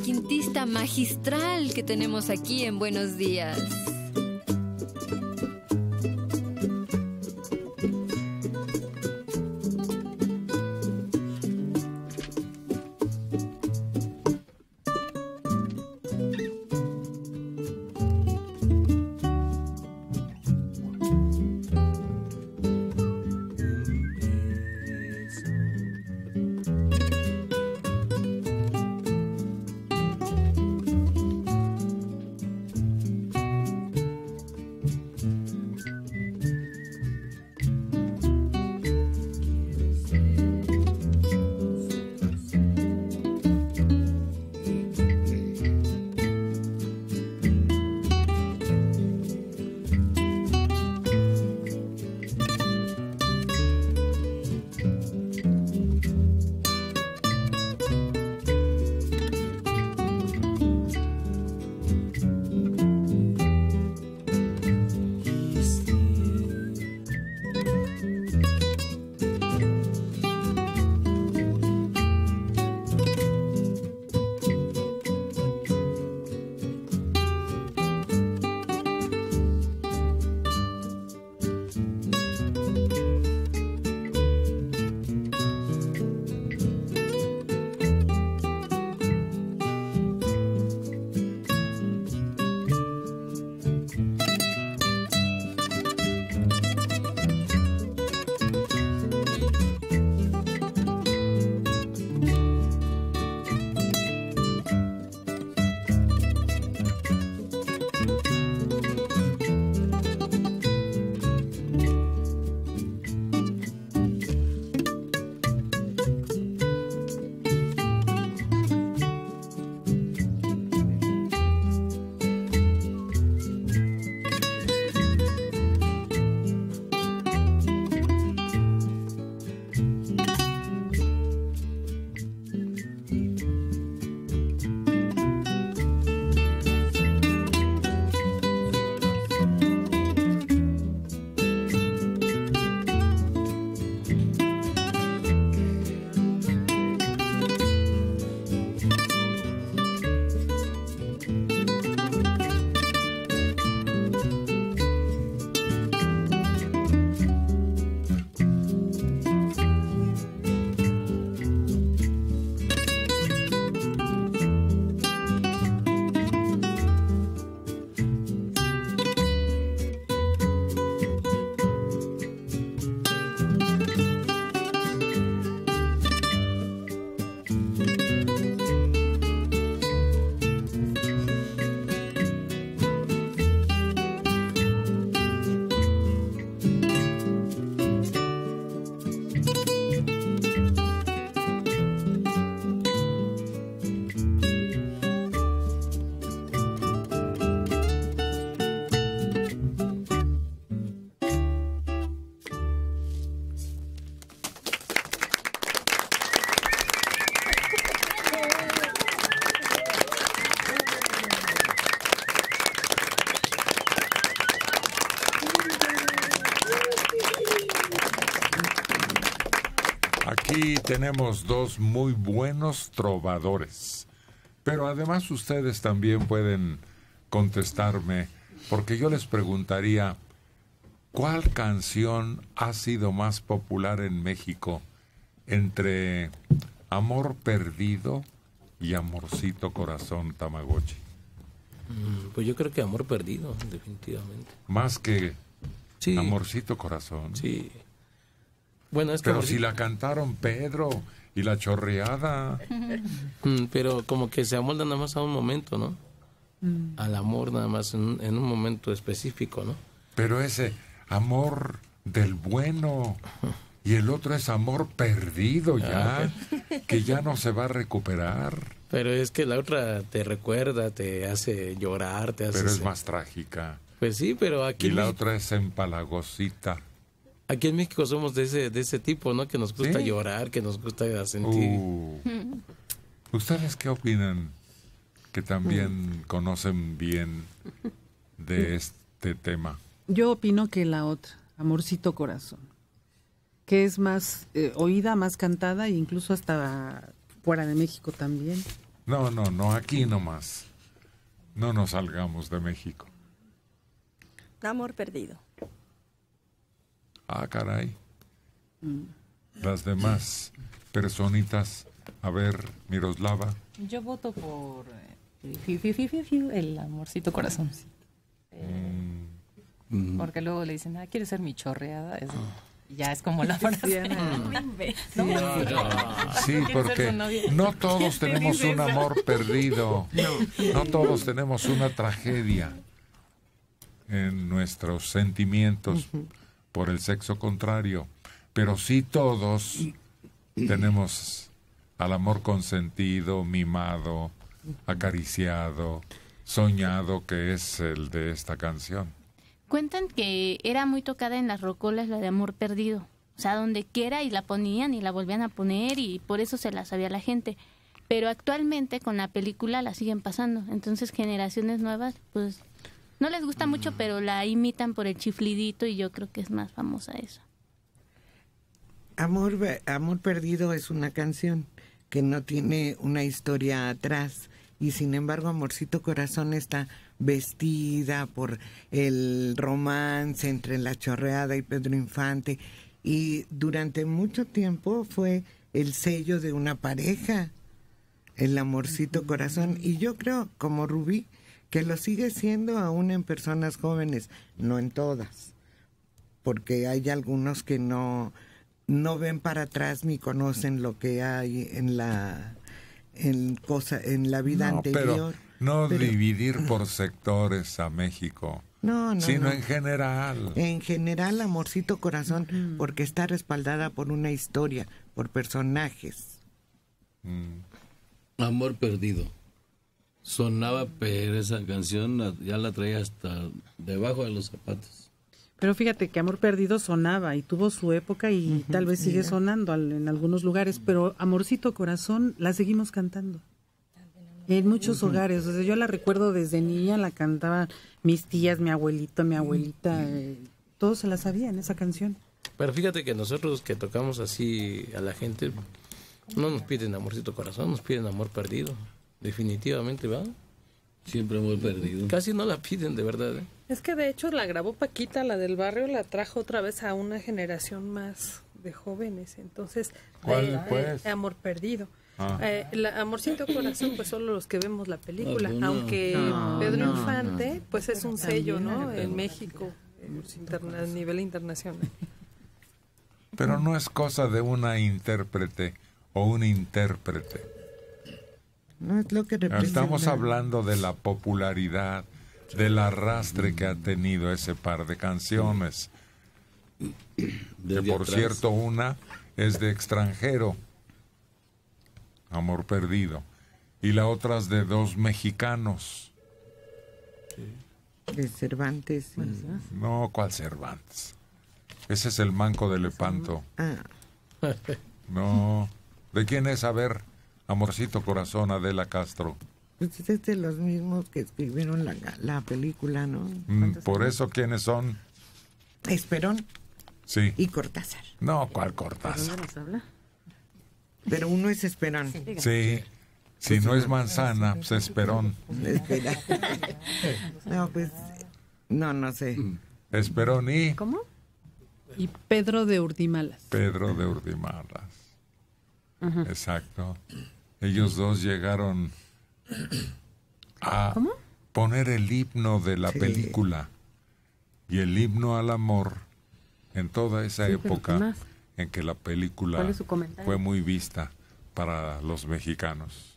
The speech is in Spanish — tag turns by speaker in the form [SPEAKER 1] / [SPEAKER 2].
[SPEAKER 1] quintista magistral que tenemos aquí en Buenos Días.
[SPEAKER 2] Tenemos dos muy buenos trovadores. Pero además ustedes también pueden contestarme, porque yo les preguntaría, ¿cuál canción ha sido más popular en México entre Amor Perdido y Amorcito Corazón Tamagotchi?
[SPEAKER 3] Mm, Pues yo creo que amor perdido, definitivamente.
[SPEAKER 2] Más que
[SPEAKER 3] Sí.
[SPEAKER 2] Amorcito Corazón.
[SPEAKER 3] Sí. Bueno, es que
[SPEAKER 2] Pero si la cantaron Pedro y la chorreada.
[SPEAKER 3] Mm, Pero como que se amolda nada más a un momento, ¿no? Al amor nada más en, un- en un momento específico, ¿no?
[SPEAKER 2] Pero ese amor del bueno y el otro es amor perdido ya,
[SPEAKER 3] Ah,
[SPEAKER 2] que ya no se va a recuperar,
[SPEAKER 3] Pero es que la otra te recuerda, te hace llorar, te hace...
[SPEAKER 2] pero es más trágica.
[SPEAKER 3] Pues sí, pero aquí,
[SPEAKER 2] Y la otra es empalagosita.
[SPEAKER 3] Aquí en México somos de ese, de ese tipo, ¿no? Que nos gusta
[SPEAKER 2] ¿Sí?
[SPEAKER 3] llorar, que nos gusta sentir...
[SPEAKER 2] Uh. ¿Ustedes qué opinan? Que también conocen bien de este tema.
[SPEAKER 4] Yo opino que la otra, Amorcito Corazón, que es más eh, oída, más cantada e incluso hasta fuera de México también.
[SPEAKER 2] No, no, no, aquí nomás. No nos salgamos de México.
[SPEAKER 5] Amor perdido.
[SPEAKER 2] Ah, caray. Las demás personitas. A ver, Miroslava.
[SPEAKER 6] Yo voto por eh, fiu, fiu, fiu, fiu, fiu, el amorcito corazón.
[SPEAKER 2] Mm,
[SPEAKER 6] Porque luego le dicen, ah, ¿quieres ser mi chorreada? Es- ya es como la frase. ¿no?
[SPEAKER 2] Sí,
[SPEAKER 6] ¿Quieres ser
[SPEAKER 2] porque no todos tenemos un amor perdido. No todos tenemos una tragedia en nuestros sentimientos por el sexo contrario. Pero sí todos tenemos al amor consentido, mimado, acariciado, soñado, que es el de esta canción.
[SPEAKER 7] Cuentan que era muy tocada en las rocolas la de Amor Perdido. O sea, donde quiera y la ponían y la volvían a poner y por eso se la sabía la gente. Pero actualmente con la película la siguen pasando. Entonces generaciones nuevas, pues no les gusta mucho, pero la imitan por el chiflidito y yo creo que es más famosa esa.
[SPEAKER 8] Amor, Amor Perdido es una canción que no tiene una historia atrás y sin embargo Amorcito Corazón está vestida por el romance entre la chorreada y Pedro Infante y durante mucho tiempo fue el sello de una pareja, el Amorcito Corazón y yo creo como Rubí que lo sigue siendo aún en personas jóvenes, no en todas porque hay algunos que no no ven para atrás ni conocen lo que hay en la en cosa en la vida
[SPEAKER 2] No,
[SPEAKER 8] anterior.
[SPEAKER 2] pero no
[SPEAKER 8] Pero-
[SPEAKER 2] dividir por sectores a México,
[SPEAKER 8] No, no,
[SPEAKER 2] sino
[SPEAKER 8] no.
[SPEAKER 2] en general.
[SPEAKER 8] En general, Amorcito Corazón, porque está respaldada por una historia, por personajes.
[SPEAKER 2] Mm.
[SPEAKER 9] Amor perdido. Sonaba, pero esa canción ya la traía hasta debajo de los zapatos.
[SPEAKER 4] Pero fíjate que Amor Perdido sonaba y tuvo su época y tal vez sigue sonando en algunos lugares, pero Amorcito Corazón la seguimos cantando. En muchos hogares, o sea, yo la recuerdo desde niña, la cantaban mis tías, mi abuelito, mi abuelita, eh, todos se la sabían esa canción.
[SPEAKER 3] Pero fíjate que nosotros que tocamos así a la gente, no nos piden amorcito corazón, nos piden amor perdido. Definitivamente, ¿va?
[SPEAKER 9] Siempre amor perdido.
[SPEAKER 3] Casi no la piden, de verdad. ¿eh?
[SPEAKER 10] Es que de hecho la grabó Paquita, la del barrio, la trajo otra vez a una generación más de jóvenes. Entonces,
[SPEAKER 2] ¿Cuál,
[SPEAKER 10] de-
[SPEAKER 2] pues?
[SPEAKER 10] Amor Perdido.
[SPEAKER 2] Ah.
[SPEAKER 10] Eh, la Amorcito Corazón, pues solo los que vemos la película.
[SPEAKER 9] No.
[SPEAKER 10] Aunque
[SPEAKER 4] No,
[SPEAKER 10] Pedro
[SPEAKER 4] no,
[SPEAKER 10] Infante, pues es un sello, ¿no? En México, eh, a nivel internacional.
[SPEAKER 2] Pero no es cosa de una intérprete o un intérprete.
[SPEAKER 8] No es lo que representa.
[SPEAKER 2] Estamos hablando de la popularidad, del arrastre que ha tenido ese par de canciones. Que por
[SPEAKER 9] atrás.
[SPEAKER 2] cierto, una es de extranjero, Amor Perdido, y la otra es de dos mexicanos.
[SPEAKER 8] de Cervantes. y-
[SPEAKER 2] No, ¿cuál Cervantes? Ese es el manco de Lepanto.
[SPEAKER 8] Ah,
[SPEAKER 2] No. ¿De quién es? A ver, Amorcito Corazón, Adela Castro.
[SPEAKER 8] pues es de los mismos que escribieron la, la película, ¿no?
[SPEAKER 2] Mm, por eso, ¿quiénes son?
[SPEAKER 8] Esperón
[SPEAKER 2] Sí.
[SPEAKER 8] y Cortázar.
[SPEAKER 2] No, ¿cuál Cortázar?
[SPEAKER 4] nos habla?
[SPEAKER 8] Pero uno es Esperón.
[SPEAKER 2] Sí. Si no es manzana, pues es Perón.
[SPEAKER 8] Espera. no, pues, no, no sé.
[SPEAKER 2] Esperón y
[SPEAKER 4] ¿Cómo? Y Pedro de Urdimalas.
[SPEAKER 2] Pedro de Urdimalas. Exacto. Ellos dos llegaron a poner el himno de la
[SPEAKER 8] Sí.
[SPEAKER 2] película y el himno al amor en toda esa
[SPEAKER 4] Sí,
[SPEAKER 2] época en que la película fue muy vista para los mexicanos.